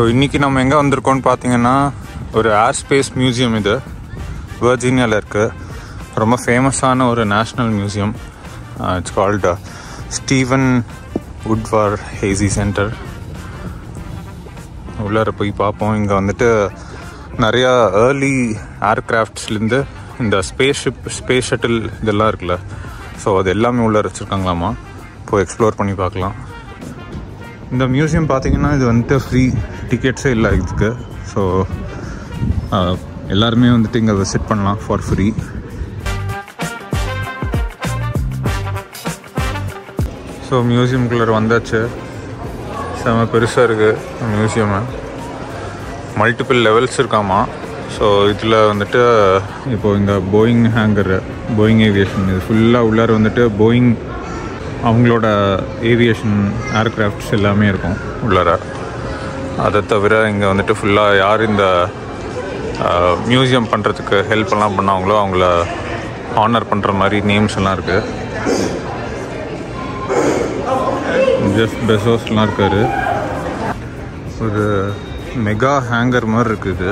So இன்றைக்கி நம்ம எங்கே வந்திருக்கோம்னு பார்த்தீங்கன்னா ஒரு ஏர் ஸ்பேஸ் மியூசியம் இது. வர்ஜீனியாவில் இருக்குது ரொம்ப ஃபேமஸான ஒரு national museum it's called Steven Udvar Hazy center உள்ளார போய் பார்ப்போம். இங்கே வந்துட்டு நிறையா ஏர்லி ஏர்கிராஃப்ட்ஸ்லேருந்து இந்த ஸ்பேஸ் ஷிப் ஸ்பேஸ் ஷட்டில் இதெல்லாம் இருக்குல்ல. ஸோ அது எல்லாமே உள்ளே வச்சுருக்காங்களாமா? போய் எக்ஸ்ப்ளோர் பண்ணி பார்க்கலாம். இந்த மியூசியம் பார்த்தீங்கன்னா இது வந்துட்டு ஃப்ரீ டிக்கெட்ஸே இல்லை இதுக்கு. ஸோ எல்லாருமே வந்துட்டு இங்கே விசிட் பண்ணலாம் ஃபார் ஃப்ரீ ஸோ மியூசியம்குள்ளே வந்தாச்சு. செம பெருசாக இருக்குது மியூசியமு மல்டிபிள் லெவல்ஸ் இருக்காமா? ஸோ இதில் வந்துட்டு இப்போது இந்த போயிங் ஹேங்கரு போயிங் ஏவியேஷன் இது ஃபுல்லாக உள்ளார வந்துட்டு போயிங் அவங்களோட ஏவியேஷன் ஏர்க்ராஃப்ட்ஸ் எல்லாமே இருக்கும் உள்ளார. அதை தவிர இங்கே வந்துட்டு ஃபுல்லாக யார் இந்த மியூசியம் பண்ணுறதுக்கு ஹெல்ப் எல்லாம் பண்ணாங்களோ அவங்கள ஆனர் பண்ணுற மாதிரி நேம்ஸ் எல்லாம் இருக்குது ஜெஃப் பெசோஸ்லாம் இருக்கார். ஒரு மெகா ஹேங்கர் மாதிரி இருக்குது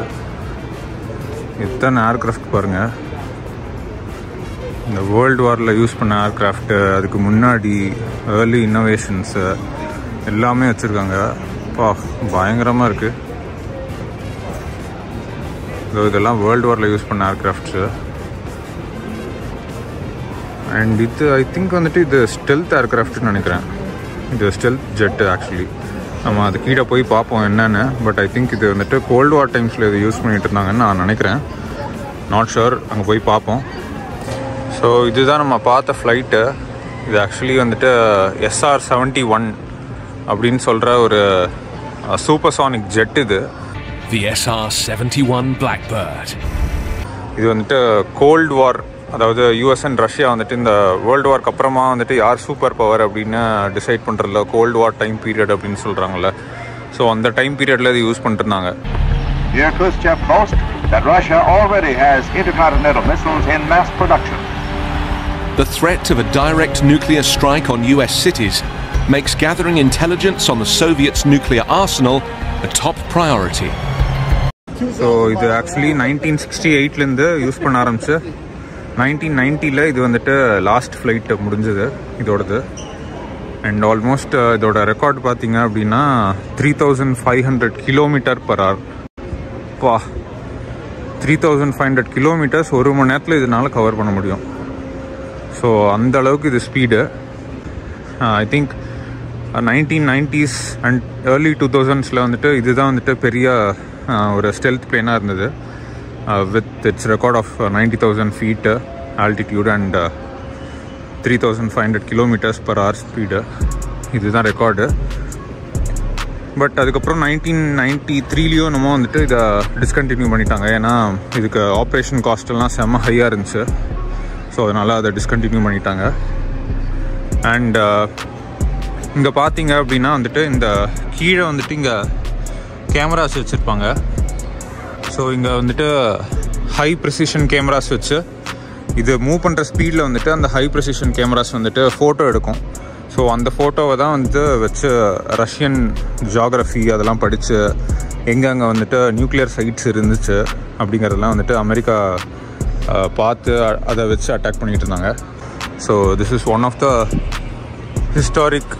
எத்தனை ஏர்க்ராஃப்ட் பாருங்கள் இந்த வேர்ல்டு வாரில் யூஸ் பண்ண ஏர்க்ராஃப்ட்டு அதுக்கு முன்னாடி ஏர்லி இன்னோவேஷன்ஸு எல்லாமே வச்சுருக்காங்க. பா பயங்கரமாக இருக்குது இதோ இதெல்லாம் வேர்ல்டு வாரில் யூஸ் பண்ண ஏர்க்ராஃப்ட்ஸு அண்ட் இது ஐ திங்க் வந்துட்டு இது ஸ்டெல்த் ஏர்க்ராஃப்ட்னு நினைக்கிறேன். இது ஸ்டெல்த் ஜெட்டு ஆக்சுவலி நம்ம அது கீழே போய் பார்ப்போம் என்னென்னு. பட் ஐ திங்க் இது வந்துட்டு கோல்டு வார் டைம்ஸில் இது யூஸ் பண்ணிகிட்டு இருந்தாங்கன்னு நான் நினைக்கிறேன். நாட் ஷுர் அங்கே போய் பார்ப்போம். ஸோ இதுதான் நம்ம பார்த்த ஃப்ளைட்டு இது ஆக்சுவலி வந்துட்டு எஸ்ஆர் செவன்ட்டி ஒன் அப்படின்னு சொல்கிற ஒரு சூப்பர்சானிக் ஜெட் இது The SR 71 Blackbird. இது வந்துட்டு கோல்டு வார் அதாவது யூஎஸ் அண்ட் ரஷ்யா வந்துட்டு இந்த வேர்ல்டு வார்க்கு அப்புறமா வந்துட்டு யார் சூப்பர் பவர் அப்படின்னு டிசைட் பண்ணுறதுல கோல்டு வார் டைம் பீரியட் அப்படின்னு சொல்கிறாங்கல்ல ஸோ அந்த டைம் பீரியடில் இது யூஸ் பண்ணிட்டுருந்தாங்க Dear Khrushchev boasts that Russia already has intercontinental missiles in mass production. The threat of a direct nuclear strike on US cities makes gathering intelligence on the Soviets' nuclear arsenal a top priority. So இது actually nineteen sixty எயிட்லேருந்து use பண்ண ஆரம்பிச்சு nineteen நைன்ட்டியில் இது வந்துட்டு last flight முடிஞ்சது இதோடது. And almost uh, இதோட ரெக்கார்ட் பார்த்தீங்க அப்படின்னா three thousand five hundred kilometre per hour பா three thousand five hundred kilometres ஒரு மணி நேரத்தில் இதனால் கவர் பண்ண முடியும். ஸோ அந்த அளவுக்கு இது speed I think nineteen nineties and early two தௌசண்ட்ஸில் வந்துட்டு இதுதான் வந்துட்டு பெரிய uh, ஒரு ஸ்டெல்த் பிளேனாக இருந்தது. With its record of ninety thousand feet altitude and three thousand five hundred kilometres per hour speed இதுதான் ரெக்கார்டு பட் அதுக்கப்புறம் நைன்டீன் நைன்டி த்ரீலேயும் நம்ம வந்துட்டு இதை டிஸ்கண்டினியூ பண்ணிட்டாங்க. ஏன்னா இதுக்கு ஆப்ரேஷன் காஸ்ட் எல்லாம் செம்ம ஹையாக இருந்துச்சு. ஸோ அதனால் அதை டிஸ்கண்டினியூ பண்ணிட்டாங்க. அண்ட் uh, இங்கே பார்த்தீங்க அப்படின்னா வந்துட்டு இந்த கீழே வந்துட்டு இங்கே கேமராஸ் வச்சுருப்பாங்க. ஸோ இங்கே வந்துட்டு ஹை ப்ரெசிஷன் கேமராஸ் வச்சு இது மூவ் பண்ணுற ஸ்பீடில் வந்துட்டு அந்த ஹை ப்ரெசிஷன் கேமராஸ் வந்துட்டு ஃபோட்டோ எடுக்கும். ஸோ அந்த ஃபோட்டோவை தான் வந்துட்டு வச்சு ரஷ்யன் ஜாகிரஃபி அதெல்லாம் படித்து எங்கெங்கே வந்துட்டு நியூக்ளியர் சைட்ஸ் இருந்துச்சு அப்படிங்கிறதெல்லாம் வந்துட்டு அமெரிக்கா பார்த்து அதை வச்சு அட்டாக் பண்ணிகிட்டு இருந்தாங்க. So this is one of the historic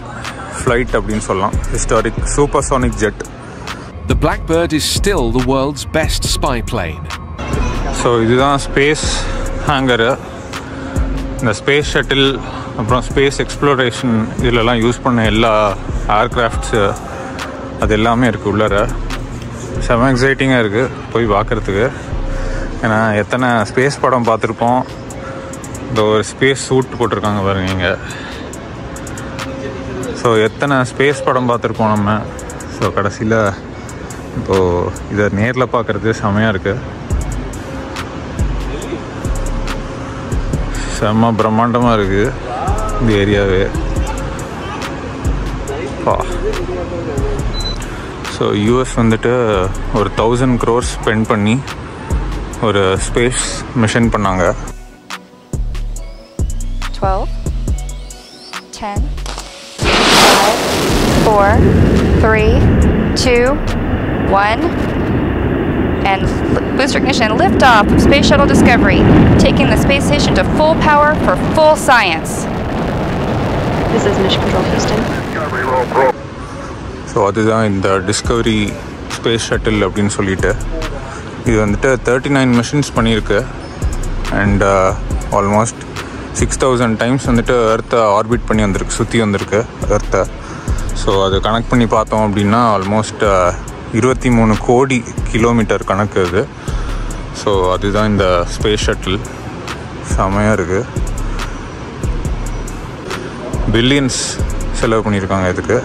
flight அப்படின்னு சொல்லலாம். Historic supersonic jet The Blackbird is still the world's best spy plane. So இதுதான் ஸ்பேஸ் ஹேங்கரு இந்த ஸ்பேஸ் ஷட்டில் அப்புறம் ஸ்பேஸ் எக்ஸ்ப்ளோரேஷன் இதிலலாம் யூஸ் பண்ண எல்லா ஏர்க்ராஃப்ட்ஸு அது எல்லாமே இருக்குது உள்ளார. செம எக்ஸைட்டிங்காக இருக்குது போய் பார்க்குறதுக்கு. ஏன்னா எத்தனை ஸ்பேஸ் படம் பார்த்துருப்போம். இந்த ஒரு ஸ்பேஸ் சூட் போட்டிருக்காங்க பாருங்க இங்கே. ஸோ எத்தனை ஸ்பேஸ் படம் பார்த்துருப்போம் நம்ம? ஸோ கடைசியில் இப்போது இதை நேரில் பார்க்குறது செமையாக இருக்குது செம்ம பிரம்மாண்டமாக இருக்குது இந்த ஏரியாவே. பா. ஸோ யூஎஸ் வந்துட்டு ஒரு தௌசண்ட் க்ரோர்ஸ் ஸ்பெண்ட் பண்ணி ஒரு ஸ்பேஸ் மிஷன் பண்ணாங்க 12, 10, 5, 4, 3, 2, One. And l- booster ignition liftoff of Space Shuttle Discovery, taking the space station to full power for full science. This is Mission Control Houston. So அதுதான் இந்த Discovery space shuttle அப்படின்னு சொல்லிட்டு இது வந்துட்டு thirty nine missions பண்ணியிருக்கு and almost six thousand times வந்துட்டு எர்த்தை orbit பண்ணி வந்திருக்கு சுற்றி வந்திருக்கு எர்த்தை ஸோ அது கனெக்ட் பண்ணி பார்த்தோம் அப்படின்னா ஆல்மோஸ்ட் uh, இருபத்தி மூணு கோடி கிலோமீட்டர் கணக்கு அது. ஸோ அதுதான் இந்த ஸ்பேஸ் ஷட்டில் செமையாக இருக்குது பில்லியன்ஸ் செலவு பண்ணியிருக்காங்க இதுக்கு.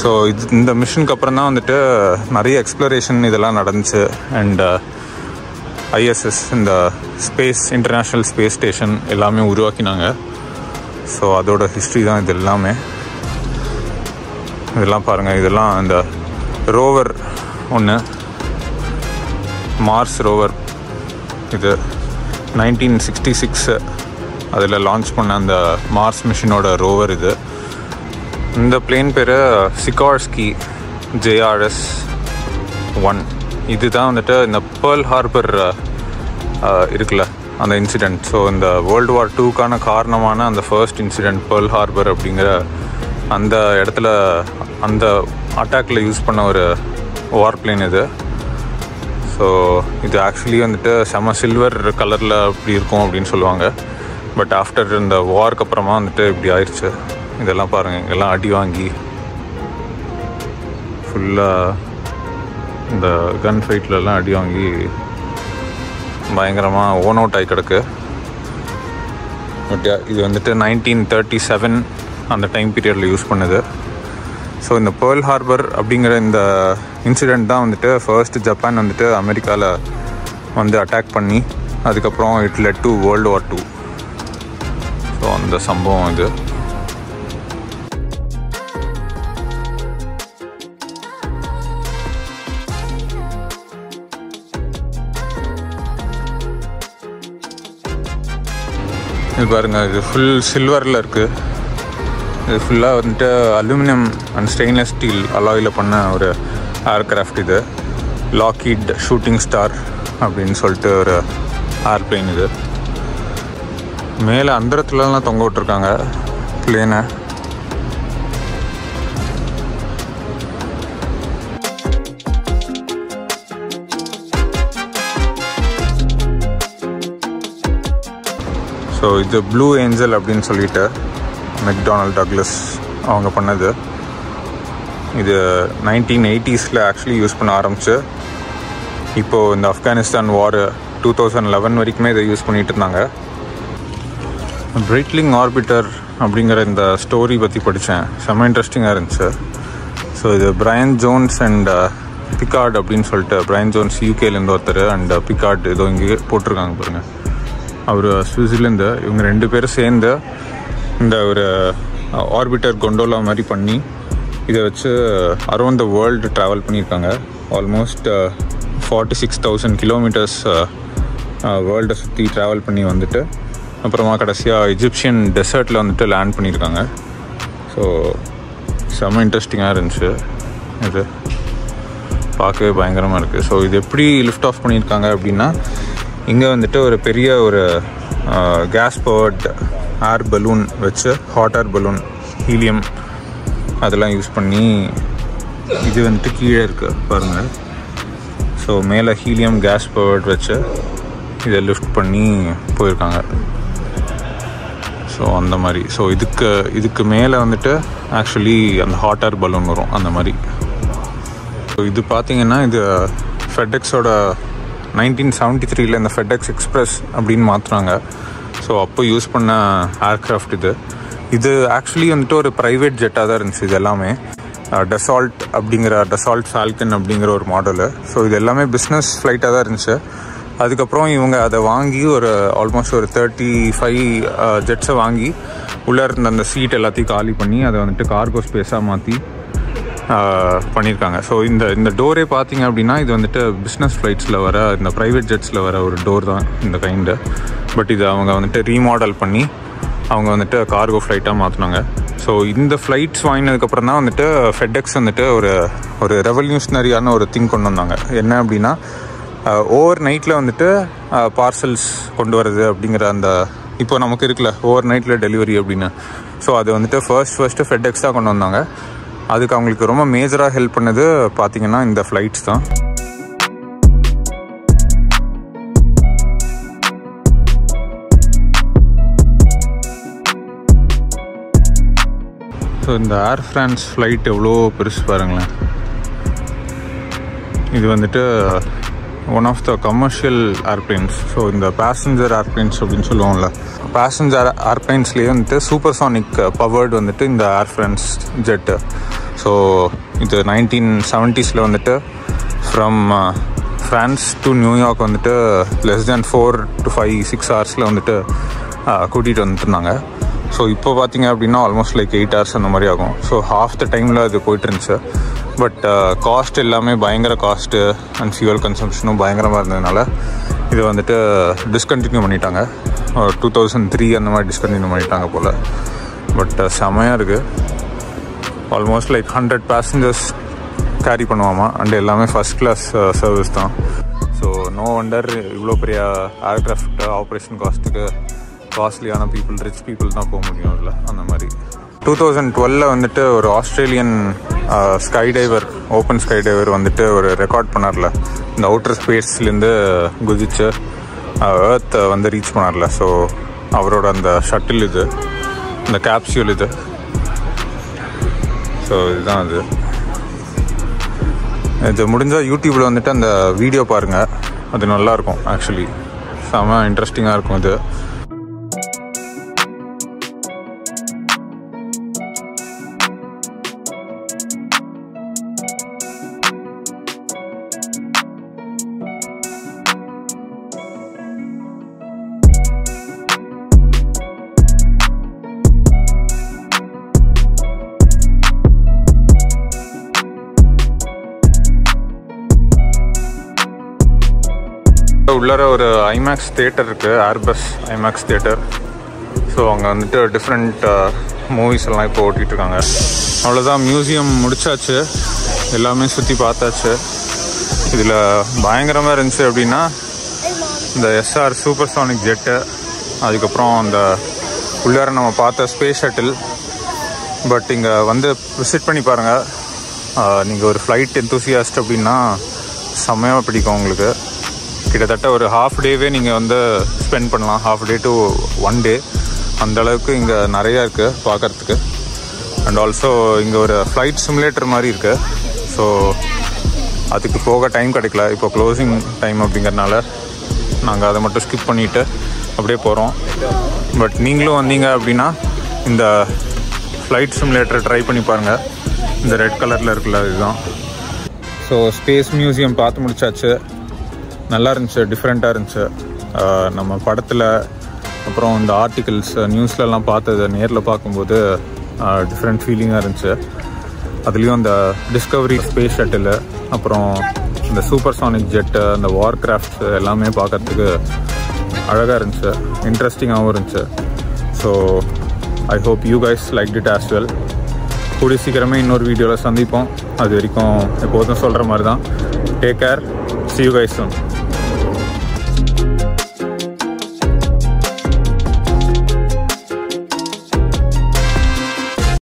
ஸோ இது இந்த மிஷனுக்கு அப்புறம் தான் வந்துட்டு நிறைய எக்ஸ்ப்ளரேஷன் இதெல்லாம் நடந்துச்சு. அண்ட் ஐஎஸ்எஸ் uh, இந்த ஸ்பேஸ் இன்டர்நேஷ்னல் ஸ்பேஸ் ஸ்டேஷன் எல்லாமே உருவாக்கினாங்க. ஸோ அதோட ஹிஸ்ட்ரி தான் இது எல்லாமே. இதெல்லாம் பாருங்கள் இதெல்லாம் இந்த ரோவர் ஒன்று மார்ஸ் ரோவர் இது நைன்டீன் சிக்ஸ்டி சிக்ஸு அதில் லான்ச் பண்ண அந்த மார்ஸ் மிஷினோட ரோவர் இது. இந்த பிளேன் பேர் சிகார்ஸ்கி ஜேஆர்எஸ் ஒன் இதுதான் வந்துட்டு இந்த பேர்ல் ஹார்பர் இருக்குல்ல அந்த இன்சிடெண்ட் ஸோ இந்த வேர்ல்டு வார் டூக்கான காரணமான அந்த ஃபர்ஸ்ட் இன்சிடெண்ட் பேர்ல் ஹார்பர் அப்படிங்கிற அந்த இடத்துல அந்த அட்டாக்ல யூஸ் பண்ண ஒரு வார் பிளேன் இது. ஸோ இது ஆக்சுவலி வந்துட்டு செம சில்வர் கலரில் அப்படி இருக்கும் அப்படின்னு சொல்லுவாங்க. பட் ஆஃப்டர் இந்த வார்க்கு அப்புறமா வந்துட்டு இப்படி ஆயிடுச்சு இதெல்லாம் பாருங்கள் இங்கெல்லாம் அடி வாங்கி. ஃபுல்லாக இந்த கன் ஃபைட்லலாம் அடி வாங்கி பயங்கரமாக ஓன் அவுட் ஆகி கிடக்கு. பட் இது வந்துட்டு நைன்டீன் தேர்ட்டி செவன் அந்த டைம் பீரியடில் யூஸ் பண்ணுது. ஸோ இந்த பேர்ல் ஹார்பர் அப்படிங்கிற இந்த இன்சிடெண்ட் தான் வந்துட்டு ஃபர்ஸ்ட் ஜப்பான் வந்துட்டு அமெரிக்காவில் வந்து அட்டாக் பண்ணி அதுக்கப்புறம் it led to world war two so அந்த சம்பவம் இது. இது பாருங்கள் இது ஃபுல் சில்வரில் இருக்குது இது ஃபுல்லாக வந்துட்டு அலுமினியம் அண்ட் ஸ்டெயின்லெஸ் ஸ்டீல் அலாயில் பண்ண ஒரு ஏர்க்ராஃப்ட் இது. லாக்கிட் ஷூட்டிங் ஸ்டார் அப்படின்னு சொல்லிட்டு ஒரு ஏர்பிளைன் இது. மேலே அந்தரத்துலலாம் தொங்க விட்ருக்காங்க பிளேனை ஸோ இது ப்ளூ ஏஞ்சல் அப்படின்னு சொல்லிட்டு மெக்டானல்ட் டக்லஸ் அவங்க பண்ணது. இது நைன்டீன் எயிட்டிஸில் ஆக்சுவலி யூஸ் பண்ண ஆரம்பிச்சு. இப்போது இந்த Afghanistan war two thousand eleven வரைக்குமே இதை யூஸ் பண்ணிகிட்டு இருந்தாங்க. பிரைட்லிங் ஆர்பிட்டர் அப்படிங்கிற இந்த ஸ்டோரி பற்றி படித்தேன் செம்ம இன்ட்ரெஸ்டிங்காக இருந்துச்சு. ஸோ இது பிரையன் ஜோன்ஸ் அண்ட் பிகார்ட் அப்படின்னு சொல்லிட்டு பிரையன் ஜோன்ஸ் யூகேலேருந்து ஒருத்தர் அண்ட் பிகார்ட் ஏதோ இங்கே போட்டிருக்காங்க பாருங்கள் அவர் சுவிட்சர்லேருந்து இவங்க ரெண்டு பேரும் சேர்ந்து இந்த ஒரு ஆர்பிட்டர் கொண்டோலா மாதிரி பண்ணி இதை வச்சு அரௌண்ட் த வேர்ல்டு ட்ராவல் பண்ணியிருக்காங்க. Almost forty six thousand kilometres வேர்ல்டை சுற்றி ட்ராவல் பண்ணி வந்துட்டு அப்புறமா கடைசியாக எஜிப்சியன் டெசர்ட்டில் வந்துட்டு லேண்ட் பண்ணியிருக்காங்க. ஸோ செம்ம இன்ட்ரெஸ்டிங்காக இருந்துச்சு. இது பார்க்கவே பயங்கரமாக இருக்குது ஸோ இது எப்படி லிஃப்ட் ஆஃப் பண்ணியிருக்காங்க அப்படின்னா இங்கே வந்துட்டு ஒரு பெரிய ஒரு கேஸ் பவர்ட் ஏர் பலூன் வச்சு ஹாட் ஏர் பலூன் ஹீலியம் அதெல்லாம் யூஸ் பண்ணி இது வந்துட்டு கீழே இருக்குது பாருங்கள் ஸோ மேலே ஹீலியம் கேஸ் பவர்ட் வச்சு இதை லிஃப்ட் பண்ணி போயிருக்காங்க. ஸோ அந்த மாதிரி. ஸோ இதுக்கு இதுக்கு மேலே வந்துட்டு ஆக்சுவலி அந்த ஹாட் ஏர் பலூன் வரும் அந்த மாதிரி. ஸோ இது பார்த்தீங்கன்னா இது ஃபெட்டெக்ஸோட நைன்டீன் செவன்ட்டி த்ரீல இந்த ஃபெட்எக்ஸ் எக்ஸ்பிரஸ் அப்படின்னு மாற்றுறாங்க ஸோ அப்போ யூஸ் பண்ண ஏர்க்ராஃப்ட் இது. இது ஆக்சுவலி வந்துட்டு ஒரு ப்ரைவேட் ஜெட்டாக தான் இருந்துச்சு இது எல்லாமே. டெசால்ட் அப்படிங்கிற டெசால்ட் ஃபால்கன் அப்படிங்கிற ஒரு மாடலு ஸோ இது எல்லாமே பிஸ்னஸ் ஃப்ளைட்டாக தான் இருந்துச்சு. அதுக்கப்புறம் இவங்க அதை வாங்கி ஒரு ஆல்மோஸ்ட் ஒரு தேர்ட்டி ஃபைவ் ஜெட்ஸை வாங்கி உள்ளே இருந்த அந்த சீட் எல்லாத்தையும் காலி பண்ணி அதை வந்துட்டு கார்கோ ஸ்பேஸாக மாற்றி பண்ணியிருக்காங்க ஸோ இந்த இந்த டோரே பார்த்தீங்க அப்படின்னா இது வந்துட்டு பிஸ்னஸ் ஃப்ளைட்ஸில் வர இந்த ப்ரைவேட் ஜெட்ஸில் வர ஒரு டோர் தான் இந்த கைண்டு பட் இது அவங்க வந்துட்டு ரீமாடல் பண்ணி அவங்க வந்துட்டு கார்கோ ஃப்ளைட்டாக மாற்றினாங்க ஸோ இந்த ஃப்ளைட்ஸ் வாங்கினதுக்கப்புறம் தான் வந்துட்டு ஃபெட்எக்ஸ் வந்துட்டு ஒரு ஒரு ரெவல்யூஷனரியான ஒரு திங் கொண்டு வந்தாங்க. என்ன அப்படின்னா ஓவர் நைட்டில் வந்துட்டு பார்சல்ஸ் கொண்டு வர்றது அப்படிங்கிற அந்த இப்போ நமக்கு இருக்குல்ல ஓவர் நைட்டில் டெலிவரி அப்படின்னு. ஸோ அது வந்துட்டு ஃபர்ஸ்ட் ஃபர்ஸ்ட்டு ஃபெட்எக்ஸ் தான் கொண்டு வந்தாங்க. அதுக்கு அவங்களுக்கு ரொம்ப மேஜராக ஹெல்ப் பண்ணது பார்த்தீங்கன்னா இந்த ஃப்ளைட்ஸ் தான். ஸோ இந்த ஏர் ஃப்ரான்ஸ் ஃப்ளைட் எவ்வளோ பெருசு பாருங்களேன். இது வந்துட்டு one of the commercial airplanes so இந்த பேசஞ்சர் ஏர்பிளைன்ஸ் அப்படின்னு சொல்லுவோம்ல. பேசஞ்சர் ஏர்பிளைன்ஸ்லேயே வந்துட்டு சூப்பர் சானிக் பவர்டு வந்துட்டு இந்த ஏர் ஃப்ரான்ஸ் ஜெட்டு ஸோ இது நைன்டீன் செவன்ட்டீஸில் வந்துட்டு from France to New York வந்துட்டு less than four to five six ஹவர்ஸில் வந்துட்டு uh, கூட்டிகிட்டு வந்துட்டுருந்தாங்க. ஸோ இப்போ பார்த்தீங்க அப்படின்னா ஆல்மோஸ்ட் லைக் எயிட் ஹவர்ஸ் அந்த மாதிரி ஆகும். ஸோ ஹாஃப் த டைமில் அது போயிட்டு இருந்துச்சு பட் காஸ்ட் uh, எல்லாமே பயங்கர காஸ்ட்டு அண்ட் ஃபியூவல் கன்சம்ஷனும் பயங்கரமாக இருந்ததுனால இது வந்துட்டு டிஸ்கண்டினியூ பண்ணிட்டாங்க. டூ தௌசண்ட் த்ரீ அந்த மாதிரி டிஸ்கண்டினியூ பண்ணிட்டாங்க போல். பட் செமையாக இருக்குது almost like hundred passengers carry பண்ணுவாமா? And எல்லாமே ஃபஸ்ட் கிளாஸ் சர்வீஸ் தான். ஸோ நோ வண்டர் இவ்வளோ பெரிய ஏர்க்ராஃப்ட் ஆப்ரேஷன் காஸ்ட்டுக்கு காஸ்ட்லியான பீப்புள் ரிச் பீப்புள் தான் போக முடியும் அதில். அந்த மாதிரி. டூ தௌசண்ட் டுவெல்ல வந்துட்டு ஒரு Australian sky diver open sky diver வந்துட்டு ஒரு ரெக்கார்ட் பண்ணார்ல. இந்த அவுட்டர் ஸ்பேஸ்லேருந்து குதிச்சு ஏர்த்தை வந்து ரீச் பண்ணார்ல. ஸோ அவரோட அந்த ஷட்டில் இது இந்த கேப்சியூல் இது. ஸோ இதுதான் அது. இது முடிஞ்சால் யூடியூப்பில் வந்துட்டு அந்த வீடியோ பாருங்கள் அது நல்லாயிருக்கும் ஆக்சுவலி செம இன்ட்ரெஸ்டிங்காக இருக்கும் இது. உள்ளார ஒரு ஐமேக்ஸ் தேட்டர் இருக்குது ஏர்பஸ் ஐமேக்ஸ் தேட்டர் ஸோ அங்கே வந்துட்டு டிஃப்ரெண்ட் மூவிஸ் uh, எல்லாம் இப்போ ஓட்டிகிட்டு இருக்காங்க அவ்வளோதான் மியூசியம் முடிச்சாச்சு. எல்லாமே சுற்றி பார்த்தாச்சு. இதில் பயங்கரமாக இருந்துச்சு அப்படின்னா இந்த எஸ்ஆர் சூப்பர் சானிக் ஜெட்டு அதுக்கப்புறம் அந்த உள்ளார நம்ம பார்த்த ஸ்பேஸ் ஷட்டில் பட் இங்கே வந்து விசிட் பண்ணி பாருங்கள் uh, நீங்கள் ஒரு ஃப்ளைட் எந்தூசியாஸ்ட் அப்படின்னா செம்மையாக பிடிக்கும் உங்களுக்கு. கிட்டத்தட்ட ஒரு ஹாஃப் டேவே நீங்கள் வந்து ஸ்பெண்ட் பண்ணலாம். Half day to one day அந்த அளவுக்கு இங்கே நிறையா இருக்குது பார்க்குறதுக்கு அண்ட் ஆல்சோ இங்கே ஒரு ஃப்ளைட் சிமுலேட்டர் மாதிரி இருக்குது ஸோ அதுக்கு போக டைம் கிடைக்கல. இப்போ க்ளோசிங் டைம் அப்படிங்கிறனால நாங்கள் அதை மட்டும் ஸ்கிப் பண்ணிவிட்டு அப்படியே போகிறோம் பட் நீங்களும் வந்தீங்க அப்படின்னா இந்த ஃப்ளைட் சிமுலேட்டர் ட்ரை பண்ணி பாருங்கள் இந்த ரெட் கலரில் இருக்குல்ல இதுதான். ஸோ ஸ்பேஸ் மியூசியம் பார்த்து முடிச்சாச்சு. நல்லா இருந்துச்சு. டிஃப்ரெண்ட்டாக இருந்துச்சு நம்ம படத்தில் அப்புறம் இந்த ஆர்டிகிள்ஸ் நியூஸ்லலாம் பார்த்தது நேரில் பார்க்கும்போது டிஃப்ரெண்ட் ஃபீலிங்காக இருந்துச்சு. அதுலேயும் அந்த டிஸ்கவரி ஸ்பேஸ் ஷட்டில் அப்புறம் இந்த சூப்பர் சானிக் ஜெட்டு அந்த வார் கிராஃப்ட்ஸ் எல்லாமே பார்க்கறதுக்கு அழகாக இருந்துச்சு. இன்ட்ரெஸ்டிங்காகவும் இருந்துச்சு. So I hope you guys like it as well கூடிய சீக்கிரமே இன்னொரு வீடியோவில் சந்திப்போம். அது வரைக்கும் எப்போதும் சொல்கிற மாதிரி தான் take care see you guys one